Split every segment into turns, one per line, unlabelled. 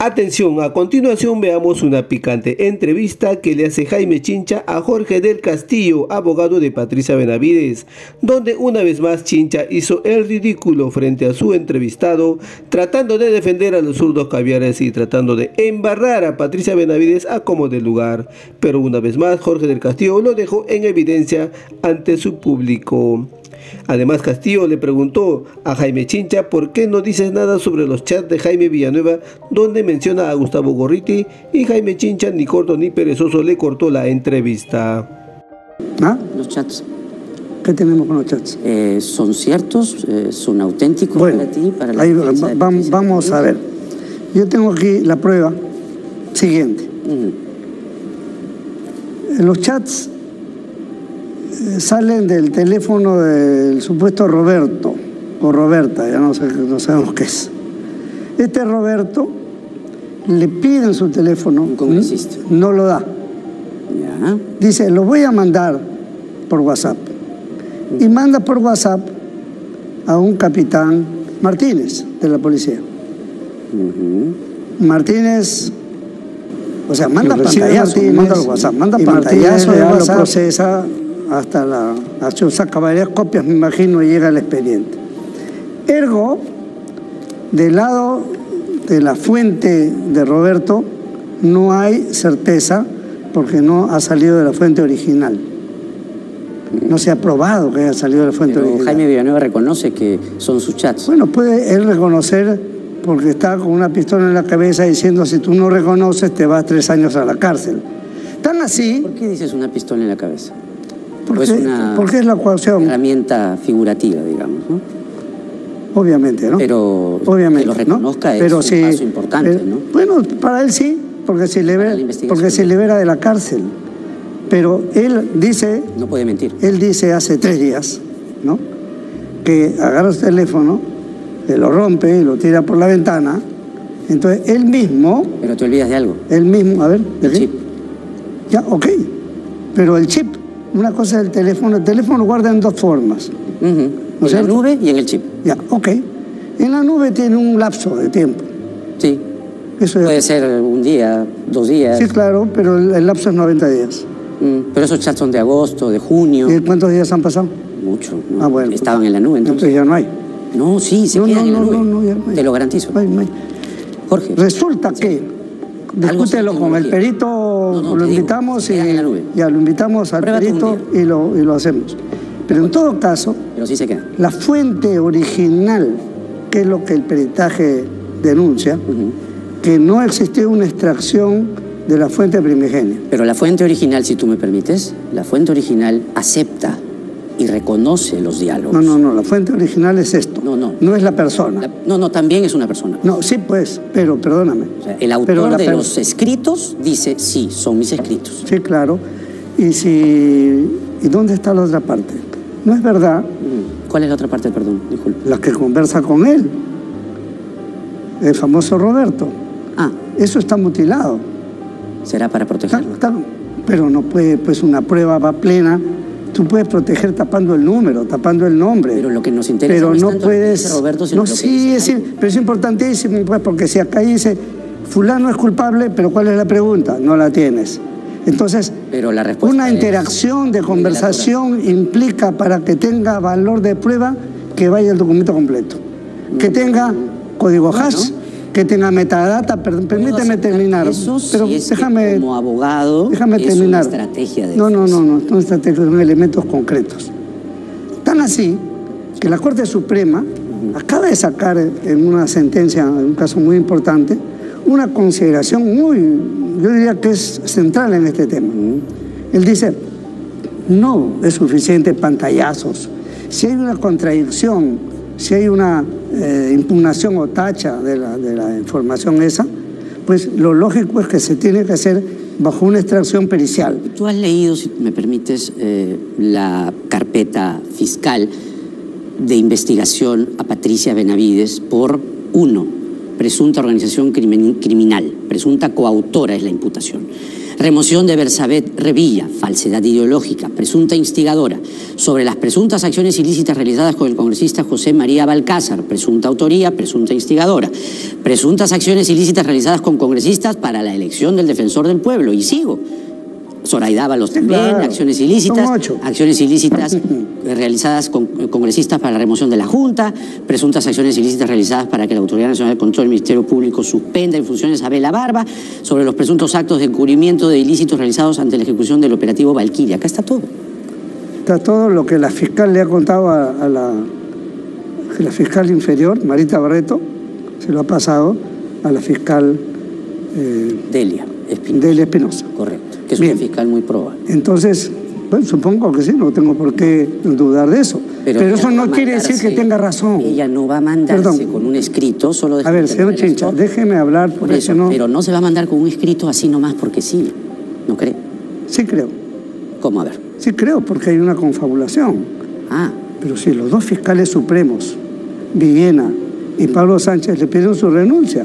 Atención, a continuación veamos una picante entrevista que le hace Jaime Chincha a Jorge del Castillo, abogado de Patricia Benavides, donde una vez más Chincha hizo el ridículo frente a su entrevistado, tratando de defender a los zurdos caviares y tratando de embarrar a Patricia Benavides a como de lugar. Pero una vez más Jorge del Castillo lo dejó en evidencia ante su público. Además, Castillo le preguntó a Jaime Chincha por qué no dices nada sobre los chats de Jaime Villanueva, donde menciona a Gustavo Gorriti, y Jaime Chincha, ni corto ni perezoso, le cortó la entrevista.
¿Ah?
Los chats.
¿Qué tenemos con los chats?
Eh, ¿Son ciertos? Eh, ¿Son auténticos
Bueno,
para ti? Para la
ahí va- vamos a ver. Yo tengo aquí la prueba siguiente. Los chats salen del teléfono del supuesto Roberto o Roberta, ya no, sé, no sabemos qué es. Este Roberto le piden su teléfono,
Un congresista.
no lo da.
Ya.
Dice, lo voy a mandar por WhatsApp. Y manda por WhatsApp a un capitán Martínez de la policía. Martínez, o sea, manda pantallazo,
Martínez,
manda al WhatsApp, manda pantallazo de
ya lo
WhatsApp,
procesa
hasta la, hasta- saca varias copias, me imagino, y llega el expediente. Ergo, del lado de la fuente de Roberto, no hay certeza porque no ha salido de la fuente original. No se ha probado que haya salido de la fuente
Pero
original.
Jaime Villanueva reconoce que son sus chats.
Bueno, puede él reconocer porque está con una pistola en la cabeza diciendo si tú no reconoces te vas tres años a la cárcel. Tan así
¿Por qué dices una pistola en la cabeza?
Porque,
Pues una
porque es la coacción,
herramienta figurativa, digamos, ¿no?
obviamente, ¿no?
Pero
obviamente,
que lo reconozca
¿no?
es
Pero
un
sí,
paso importante,
pero-
¿no?
Bueno, para él sí, porque se, libera, porque se libera de la cárcel. Pero él dice,
No puede mentir.
él dice hace tres días, ¿no? Que agarra su teléfono, lo rompe y lo tira por la ventana. Entonces él mismo
Pero te olvidas de algo.
El mismo, a ver, ¿de
El
qué?
chip.
Ya, ok. Pero el chip, una cosa es el teléfono. El teléfono guarda en dos formas.
Ujú.
¿No es
En la nube y en el chip.
Ya, ok. En la nube tiene un lapso de tiempo.
Sí.
Eso
Puede ser un día, dos días.
Sí, claro, pero el, el lapso es 90 días.
Mm, Pero esos chats son de agosto, de junio.
¿Y cuántos días han pasado?
Mucho. ¿no?
Ah, bueno.
Estaban en la nube, entonces.
Entonces ya no hay.
No, sí, se
No,
quedan
no,
en la
no,
nube.
no, no, ya no hay.
Te lo garantizo.
Hay, hay.
Jorge.
Resulta que, discútelo con el perito,
No, no,
lo
digo,
invitamos y ya lo invitamos al
Pruébate
perito y lo, y lo hacemos. Pero en todo caso,
Pero sí se.
La fuente original, que es lo que el peritaje denuncia, que no existió una extracción de la fuente primigenia.
Pero la fuente original, si tú me permites, la fuente original acepta y reconoce los diálogos.
No, no, no, la fuente original es esto.
No, no.
No es la persona.
La- no, no, también es una persona.
No, sí, pues, pero perdóname.
O sea, el autor de los escritos dice, sí, son mis escritos.
Sí, claro. Y si. ¿Y dónde está la otra parte? No es verdad
Mm. ¿Cuál es la otra parte, perdón? Disculpe.
la que conversa con él, el famoso Roberto.
Ah,
Eso está mutilado.
será para protegerlo.
está- pero no puede, pues una prueba va plena. Tú puedes proteger tapando el número, tapando el nombre.
Pero lo que nos interesa
Pero
no es
no puedes.
Roberto, sino
no,
lo que
sí, es, pero es importantísimo, pues, porque si acá dice fulano es culpable, pero ¿cuál es la pregunta? No la tienes. Entonces,
Pero la respuesta
una interacción de conversación implica para que tenga valor de prueba que vaya el documento completo. Que tenga código hash, que tenga metadata, per-
Puedo
permíteme terminar.
Eso
pero
si es que
déjame,
como abogado
déjame
es
terminar.
una estrategia de
no, no, no, no, no estrategia, son elementos concretos. Tan así que la Corte Suprema acaba de sacar en una sentencia, en un caso muy importante, una consideración muy, yo diría que es central en este tema. Él dice, no es suficiente pantallazos. Si hay una contradicción, si hay una eh, impugnación o tacha de la, de la información esa, pues lo lógico es que se tiene que hacer bajo una extracción pericial.
Tú has leído, si me permites, eh, la carpeta fiscal de investigación a Patricia Benavides por, uno, presunta organización crimin- criminal, presunta coautora es la imputación. Remoción de Bersabet Revilla, falsedad ideológica, presunta instigadora. Sobre las presuntas acciones ilícitas realizadas con el congresista José María Balcázar, presunta autoría, presunta instigadora. Presuntas acciones ilícitas realizadas con congresistas para la elección del defensor del pueblo. Y sigo. Zoraida Ábalos también,
claro.
acciones ilícitas, acciones ilícitas realizadas con eh, congresistas para la remoción de la Junta, presuntas acciones ilícitas realizadas para que la Autoridad Nacional de Control del Ministerio Público suspenda en funciones a Bela Barba, sobre los presuntos actos de encubrimiento de ilícitos realizados ante la ejecución del operativo Valquiria. Acá está todo.
Está todo lo que la fiscal le ha contado a, a la, que la fiscal inferior, Marita Barreto, se lo ha pasado a la fiscal eh,
Delia Espinosa.
Delia Espinosa.
Correcto. Que es
Bien.
una fiscal muy probable.
Entonces, bueno, supongo que sí, no tengo por qué dudar de eso. Pero, eso no quiere decir que tenga razón.
Ella no va a mandarse
Perdón.
con un escrito, solo
A ver, señor Chincha, déjeme hablar,
Por eso,
no,
pero no se va a mandar con un escrito así nomás porque sí. ¿No cree?
sí creo,
¿Cómo? A ver.
sí creo, porque hay una confabulación.
Ah,
Pero si los dos fiscales supremos, Villena y Pablo Sánchez, le pidieron su renuncia,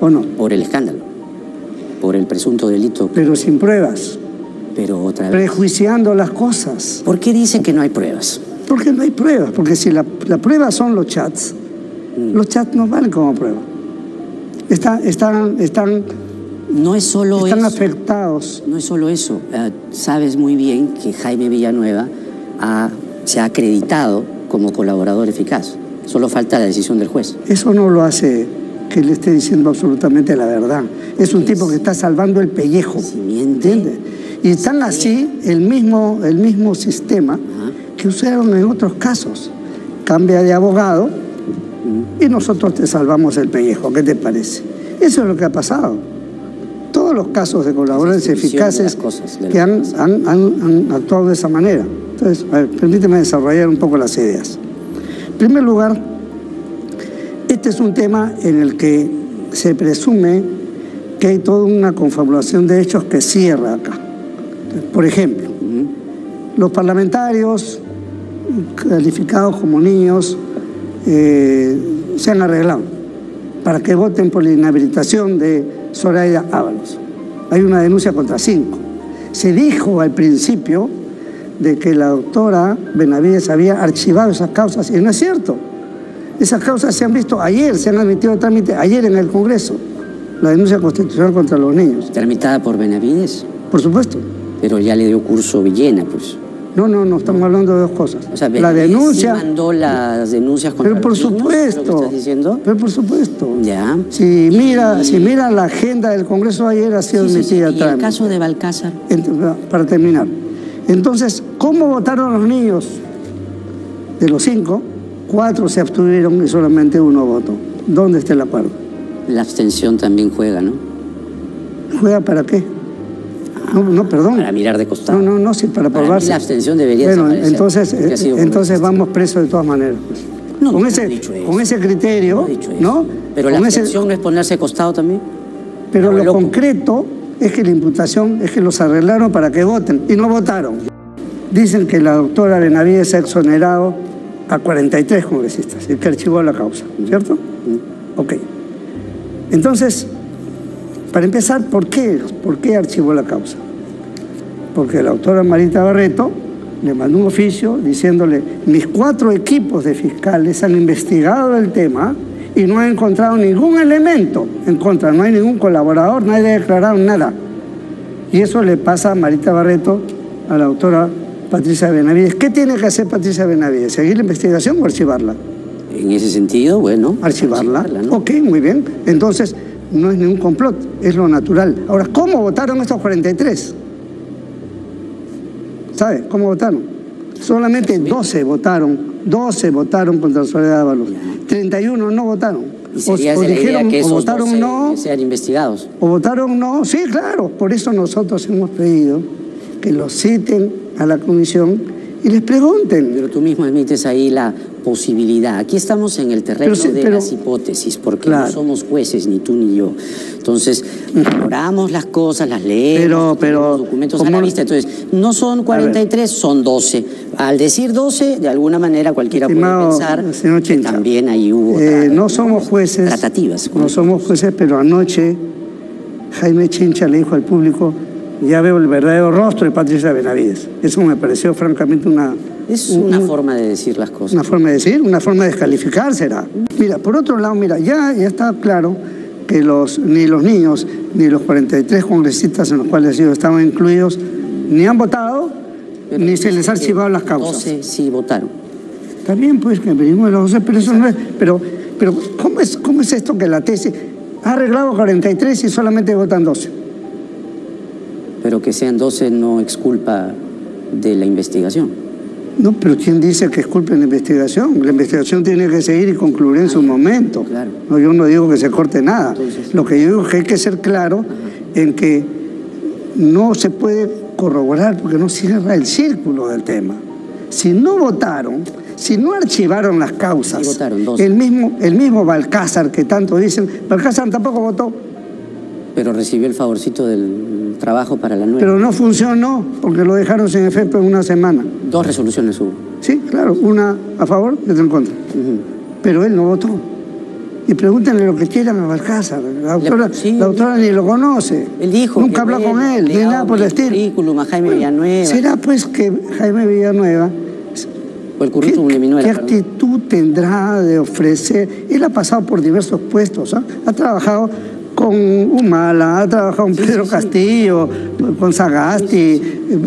¿o no?
por el escándalo, por el presunto delito,
Pero sin pruebas,
pero otra vez.
prejuiciando las cosas.
¿Por qué dice que no hay pruebas?
Porque no hay pruebas, porque si la, la prueba son los chats,
Mm.
los chats no valen como prueba. Están, están, están,
No es solo
están
eso.
afectados.
No es solo eso. Eh, sabes muy bien que Jaime Villanueva ha- se ha acreditado como colaborador eficaz. Solo falta la decisión del juez.
Eso no lo hace que le esté diciendo absolutamente la verdad. Es un tipo que está salvando el pellejo. ¿Entiendes? Y están así el mismo, el mismo sistema que usaron en otros casos. Cambia de abogado y nosotros te salvamos el pellejo. ¿Qué te parece? Eso es lo que ha pasado. Todos los casos de colaboradores eficaces
cosas,
que han- han- han actuado de esa manera. Entonces, a ver, permíteme desarrollar un poco las ideas. En primer lugar, este es un tema en el que se presume que hay toda una confabulación de hechos que cierra acá. Por ejemplo, los parlamentarios calificados como niños eh, se han arreglado para que voten por la inhabilitación de Zoraida Ábalos. Hay una denuncia contra cinco. Se dijo al principio de que la doctora Benavides había archivado esas causas y no es cierto. Esas causas se han visto ayer, se han admitido a trámite ayer en el Congreso, la denuncia constitucional contra los niños.
Tramitada por Benavides,
Por supuesto.
pero ya le dio curso Villena, pues.
No, no, no, estamos hablando de dos cosas.
O sea,
la denuncia,
sí mandó las denuncias contra
pero por
los niños, ¿es lo que
supuesto,
estás diciendo?
pero por supuesto.
Ya.
Si mira, si mira la agenda del Congreso ayer ha sido
Sí, sí, sí.
admitida a
Y el caso de Balcázar.
Para terminar. Entonces, ¿cómo votaron los niños? De los cinco, cuatro se abstuvieron y solamente uno votó. ¿Dónde está el acuerdo?
La abstención también juega, ¿no?
¿Juega para qué? No, no, perdón.
Para mirar de costado.
No, no, no, sí, para
Para
probarse.
la abstención debería
Bueno,
desaparecer,
entonces, eh, entonces vamos presos de todas maneras.
No,
con, ese,
dicho eso.
con ese criterio,
No. Pero la
ese-
abstención no es ponerse de costado también.
pero lo
loco.
concreto es que la imputación es que los arreglaron para que voten y no votaron. Dicen que la doctora Benavides ha exonerado a 43 congresistas y que archivó la causa, ¿cierto? Ok. Entonces, para empezar, ¿por qué? ¿Por qué archivó la causa? Porque la doctora Marita Barreto le mandó un oficio diciéndole, mis cuatro equipos de fiscales han investigado el tema y no han encontrado ningún elemento en contra, no hay ningún colaborador, nadie ha declarado nada. Y eso le pasa a Marita Barreto, a la doctora Patricia Benavides. ¿Qué tiene que hacer Patricia Benavides? ¿Seguir la investigación o archivarla?
En ese sentido, bueno.
Archivarla.
¿no?
Ok, muy bien. Entonces, no es ningún complot, es lo natural. Ahora, ¿cómo votaron estos 43? ¿Sabe cómo votaron? Solamente 12 votaron, 12 votaron contra Soledad Ábalos. 31 no votaron.
Y
O,
sería
dijeron,
que
o votaron
12
no,
sean investigados.
o votaron no. Sí, claro. Por eso nosotros hemos pedido que los citen a la comisión y les pregunten.
Pero tú mismo admites ahí la posibilidad. Aquí estamos en el terreno
Pero
de
pero-
las hipótesis, porque
Claro.
no somos jueces, ni tú ni yo. Entonces, valoramos las cosas, las leemos,
Pero- pero,
tenemos documentos a la
¿cómo-
vista. Entonces, no son 43, son 12. Al decir 12, de alguna manera cualquiera
Estimado
puede pensar que también ahí hubo
Eh, no somos jueces.
tratativas.
No somos jueces, pero anoche Jaime Chincha le dijo al público, ya veo el verdadero rostro de Patricia Benavides. Eso me pareció francamente una...
Es una forma de decir las cosas.
Una forma de decir, una forma de descalificar será. Mira, por otro lado, mira, ya, ya está claro que los, ni los niños, ni los 43 congresistas en los cuales ellos estaban incluidos, ni han votado, ni se les ha archivado las causas.
12 sí votaron.
También, pues, que venimos de los 12, pero eso no es... Pero, pero ¿cómo, es, ¿cómo es esto que la tesis ha arreglado 43 y solamente votan 12?
Pero que sean 12 no exculpa de la investigación.
No, pero ¿quién dice que es culpa de la investigación? La investigación tiene que seguir y concluir en su momento.
claro.
No, yo no digo que se corte nada.
Entonces-
Lo que yo digo es que hay que ser claro en que no se puede corroborar porque no cierra el círculo del tema. Si no votaron, si no archivaron las causas,
votaron,
el mismo, el mismo Balcázar que tanto dicen, Balcázar tampoco votó,
Pero recibió el favorcito del trabajo para la nueva.
pero no funcionó porque lo dejaron sin efecto en una semana.
Dos resoluciones hubo.
Sí, claro, una a favor y otra en contra. Pero él no votó. Y pregúntenle lo que quieran a Balcázar. La autora,
sí,
la autora ni lo conoce.
Él dijo
Nunca
bueno,
con él,
le
ni nada por el estilo.
currículum a Jaime Villanueva.
¿Será pues que Jaime Villanueva,
O el
qué,
currículum
qué
nuera. perdón.
actitud tendrá de ofrecer? Él ha pasado por diversos puestos. ¿ah? Ha trabajado con Humala, ha trabajado con Pedro Castillo, con Sagasti,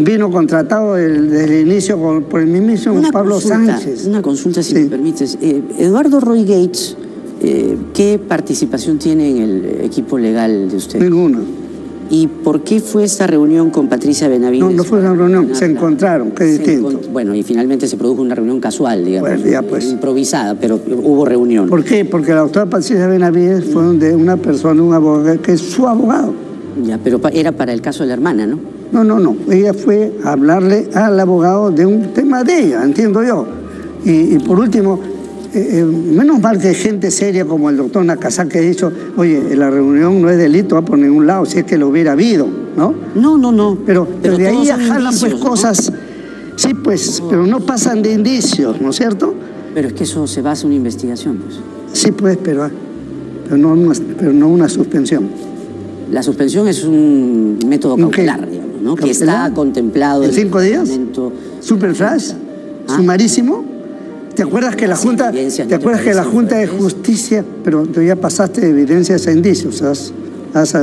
vino contratado el- desde el inicio con- por el mismísimo
Una
Pablo
consulta,
Sánchez.
Una consulta, si
Sí.
me permites. Eh, Eduardo Roy Gates, eh, ¿qué participación tiene en el equipo legal de usted?
Ninguna.
¿Y por qué fue esta reunión con Patricia Benavides?
No, no fue una reunión, se encontraron, qué
Se
distinto.
encont- bueno, y finalmente se produjo una reunión casual, digamos.
Bueno, ya pues.
Improvisada, pero hubo reunión.
¿Por qué? Porque la doctora Patricia Benavides fue de una persona, un abogado, que es su abogado.
Ya, pero era para el caso de la hermana, ¿no?
No, no, no. Ella fue a hablarle al abogado de un tema de ella, entiendo yo. Y, y por último, eh, eh, menos mal que gente seria como el doctor Nakazaki ha dicho, oye, la reunión no es delito va por ningún lado, si es que lo hubiera habido, ¿no?
No, no, no.
Pero, pero de ahí jalan pues cosas, sí pues, pero no pasan de indicios, ¿no es cierto?
Pero es que eso se basa en una investigación, pues.
Sí pues, pero, pero, no, una, pero no una suspensión.
La suspensión es un método cautelar, digamos, ¿no? Que está contemplado
¿En
el
cinco días?
reglamento.
Super flash,
Ah.
sumarísimo. ¿Te acuerdas que la Junta, te acuerdas que la Junta de? Justicia, pero tú ya pasaste de evidencias a indicios, has, has,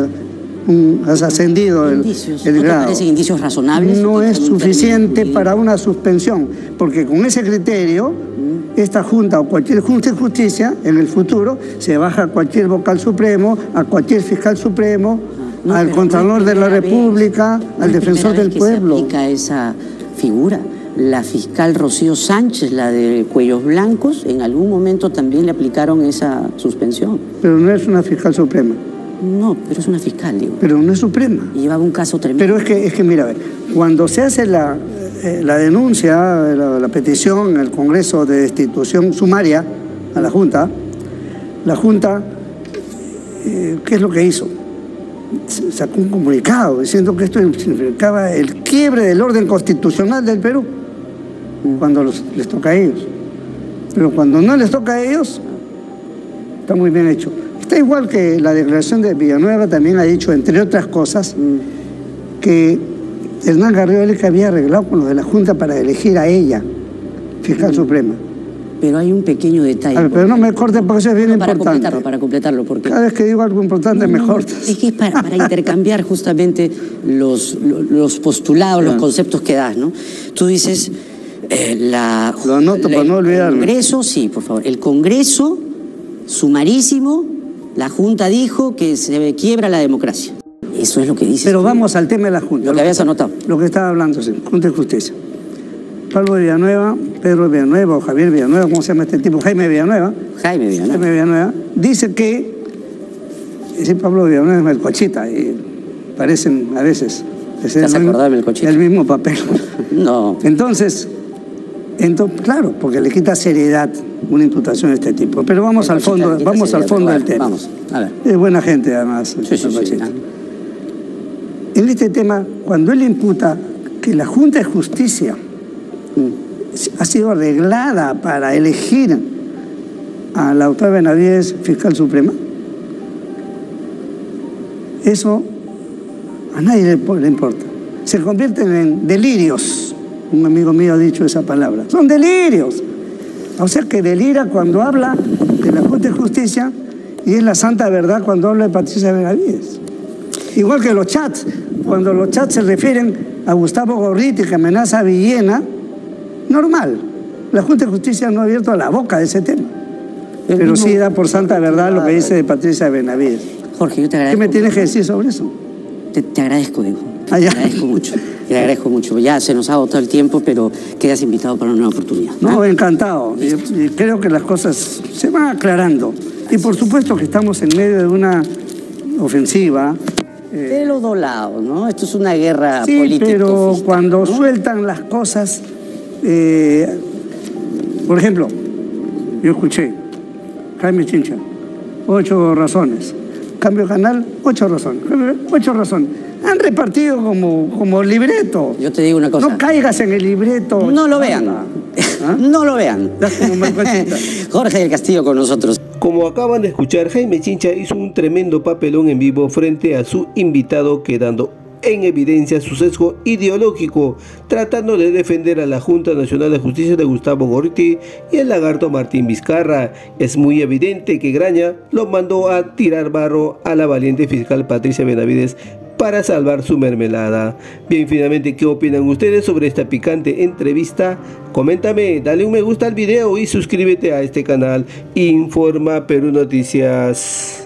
ascendido el,
Indicios.
el
¿No te
grado.
parecen indicios razonables?
No es
un
suficiente para una suspensión, porque con ese criterio,
Mm.
esta Junta o cualquier Junta de Justicia en el futuro se baja a cualquier vocal supremo, a cualquier fiscal supremo,
No,
al Contralor de la
vez,
República, al Defensor del Pueblo.
Se aplica esa figura. La fiscal Rocío Sánchez, la de Cuellos Blancos, en algún momento también le aplicaron esa suspensión.
Pero no es una fiscal suprema,
No, pero es una fiscal, digo.
pero no es suprema.
Y llevaba un caso tremendo.
Pero es que, es que mira, a ver, cuando se hace la, eh, la denuncia, la, la petición en el Congreso de destitución sumaria a la Junta, la Junta, eh, ¿qué es lo que hizo? Sacó un comunicado diciendo que esto significaba el quiebre del orden constitucional del Perú, cuando los- les toca a ellos. Pero cuando no les toca a ellos, está muy bien hecho. Está igual que la declaración de Villanueva también ha dicho, entre otras cosas, que Hernán Garrido que había arreglado con los de la Junta para elegir a ella, fiscal suprema.
Pero hay un pequeño detalle.
A ver, pero no me cortes porque eso es bien
No, para
importante.
completarlo, para completarlo, porque...
Cada vez que digo algo importante me cortas.
Es que es para, para intercambiar justamente los, lo- los postulados, los conceptos que das, ¿no? Tú dices, eh, la...
Lo anoto
la-
para no
El
olvidarme.
Congreso, sí, por favor. El Congreso, sumarísimo, la Junta dijo que se quiebra la democracia. Eso es lo que dice.
Pero vamos al tema de la Junta.
Lo que habías anotado.
Lo que estaba hablando, sí, Junta de Justicia. Pablo Villanueva, Pedro Villanueva o Javier Villanueva, ¿cómo se llama este tipo? Jaime Villanueva.
Jaime Villanueva.
Jaime Villanueva, dice que ese Pablo Villanueva es Melcochita y parecen a veces es
¿Te has
el, el mismo papel.
No.
Entonces, entonces, claro, porque le quita seriedad una imputación de este tipo. Pero vamos al fondo,
quita
vamos al fondo del tema.
Vamos, a ver.
Es buena gente además.
Sí, sí, sí.
Melcochita. En este tema, cuando él imputa que la Junta de Justicia ha sido arreglada para elegir a la autora Benavides fiscal suprema, eso a nadie le, le importa. Se convierten en delirios. Un amigo mío ha dicho esa palabra. Son delirios. O sea que delira cuando habla de la Junta de Justicia y es la santa verdad cuando habla de Patricia Benavides. Igual que los chats, cuando los chats se refieren a Gustavo Gorriti que amenaza a Villena, normal. La Junta de Justicia no ha abierto la boca de ese tema. Pero sí da por santa verdad lo que dice de Patricia Benavides.
Jorge, yo te
¿Qué
agradezco.
me tienes que decir sobre eso?
Te, te agradezco, Diego. Te
ya.
agradezco mucho. Te agradezco mucho. Ya se nos ha agotado el tiempo, pero quedas invitado para una nueva oportunidad.
No, encantado. Y, y creo que las cosas se van aclarando. Y por supuesto que estamos en medio de una ofensiva. eh,
De los dos lados, ¿no? Esto es una guerra
sí,
política.
pero cuando sueltan las cosas, eh, por ejemplo, yo escuché Jaime Chincha, ocho razones. Cambio canal, ocho razones. Ocho razones. Han repartido como, como libreto.
Yo te digo una cosa.
No caigas en el libreto.
No lo vean.
chamba. ¿Ah?
No lo vean. Jorge del Castillo con nosotros.
Como acaban de escuchar, Jaime Chincha hizo un tremendo papelón en vivo frente a su invitado quedando en evidencia su sesgo ideológico, tratando de defender a la Junta Nacional de Justicia de Gustavo Gorriti y el lagarto Martín Vizcarra. Es muy evidente que Graña lo mandó a tirar barro a la valiente fiscal Patricia Benavides para salvar su mermelada. Bien, finalmente, ¿qué opinan ustedes sobre esta picante entrevista? Coméntame, dale un me gusta al video y suscríbete a este canal Informa Perú Noticias.